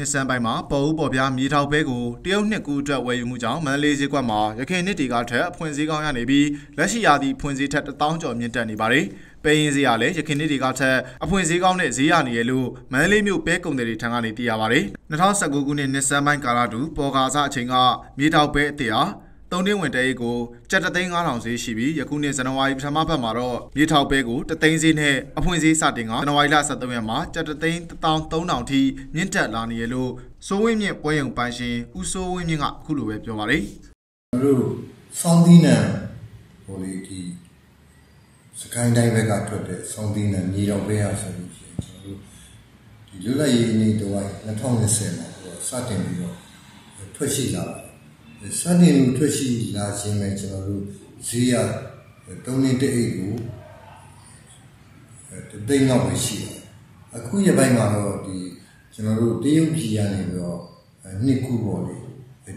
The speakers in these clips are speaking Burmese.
နှစ်စမ်းပိုင်းမှာပေါ်ဦးပေါ်ပြားမြေထောက်ဘဲကိုတရုတ်နှစ်ကူအတွက်ဝယ်ယူမှုကြောင့်မန္တလေးဈေးကွက်မှာရခိုင်နှစ်တီကထက်အဖွင့်ဈေးကောင်းရနေပြီးလက်ရှိရာသီဖွင့်ဈေးထက်1000ကျော်မြင့်တက်နေပါတယ်။ပဲရင်ဈေးကလည်းရခိုင်နှစ်တီကထက်အဖွင့်ဈေးကောင်းတဲ့ဈေးရနေရလို့မန္တလေးမြို့ပဲကုန်တယ်တွေထံကနေသိရပါတယ်။2019ခုနှစ်နှစ်စမ်းပိုင်းကာလတူပေါ်ကားစားအချိန်ကမြေထောက်ဘဲအတေအား သုံးတင်းဝင်တဲအိတ်ကိုကျပ်သိန်း9000ဈေးရှိပြီးယခုနှစ်ဇန်နဝါရီပထမပတ်မှာတော့မြေထောက်ပဲကိုတသိန်းဈေးနဲ့အဖွင့်ဈေးစတင်ကဇန်နဝါရီလ23ရက်မှာကျပ်သိန်း13000ထိမြင့်တက်လာနေရလို့စိုးဝင်းမြင့်ပွဲရုံပိုင်ရှင်ဦးစိုးဝင်းမြင့်ကအခုလိုပဲပြောပါတယ်ကျွန်တော်တို့စောင်းသီးနံဟိုလေဒီစကိုင်းတိုင်းဘက်ကထွက်တဲ့စောင်းသီးနံမြေတော်ပဲရဆိုလို့ရှိရင်ကျွန်တော်တို့ဒီလွတ်လပ်ရေးနေ့တော့2020မှာဟိုစတင်ပြီးတော့ထွက်ရှိလာပါတယ် စတင်လို့ထွက်ရှိလာခြင်းပဲကျွန်တော်တို့ဈေးရတုံးနေတဲ့အိတ်ကိုတသိန်းလောက်ပဲရှိတယ်အခုရပိုင်းမှာတော့ဒီကျွန်တော်တို့တရုတ်ပြည်ကနေပြီးတော့နှစ်ခုပေါ့လေ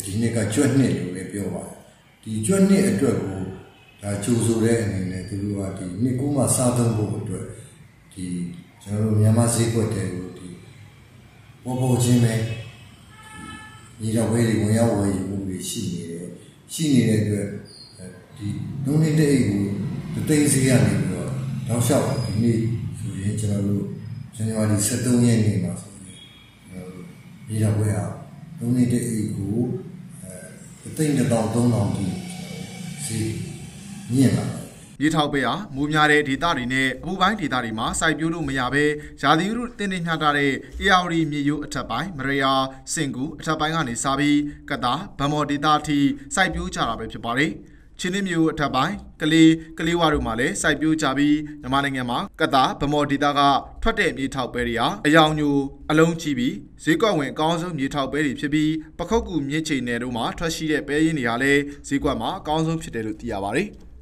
ဒီနှစ်ကကြွက်နှစ်လို့လည်းပြောပါတယ်ဒီကြွက်နှစ်အတွက်ကိုဒါကြိုဆိုတဲ့အနေနဲ့သူတို့ကဒီနှစ်ကူးမှစားသုံးဖို့အတွက်ဒီကျွန်တော်တို့မြန်မာဈေးကွက်တွေကိုဒီပေါ်ပေါ်ချင်းပဲညီတော်ဝဲတွေဝင်ရောက်ဝယ်ယူမှု တွေရှိနေတယ်ရှိနေတဲ့အတွက်ဒီလုံးနေတဲ့အိတ်ကိုတသိန်းဈေးရနေပြီးတော့တောက်လျှောက်ဒီနေ့ဆိုရင်ကျွန်တော်တို့ဇန်နဝါရီ23ရက်နေ့မှာဆိုရင်ညီတော်ဝဲဟာလုံးနေတဲ့အိတ်ကိုအဲတသိန်းတစ်တောင်3000တိဈေးမြင့်လာ တယ်မြေထောက်ပဲဟာမိုးများတဲ့ဒေသတွေနဲ့အပူပိုင်းဒေသတွေမှာစိုက်ပျိုးလို့မရဘဲရာသီဥတုတင်းတင်းညှတာတဲ့ AR မြေရိုးအထက်ပိုင်းမရယာစင်ကူအထက်ပိုင်းကနေစပြီးကတာဗမော်ဒေသအထိစိုက်ပျိုးကြတာပဲဖြစ်ပါတယ်။ချင်းင်းမျိုးအထက်ပိုင်းကလေးကလေးဝါတို့မှာလည်းစိုက်ပျိုးကြပြီးမြန်မာနိုင်ငံမှာကတာဗမော်ဒေသကထွက်တဲ့မြေထောက်ပဲတွေဟာအယောင်ညိုအလုံးကြီးပြီးဈေးကွက်ဝင်အကောင်းဆုံးမြေထောက်ပဲတွေဖြစ်ပြီးပခုတ်ကူမြစ်ချေနယ်တို့မှာထွက်ရှိတဲ့ပဲရင်းတွေဟာလည်းဈေးကွက်မှာအကောင်းဆုံးဖြစ်တယ်လို့သိရပါတယ်။